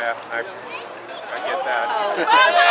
Yeah, I, I get that. Oh.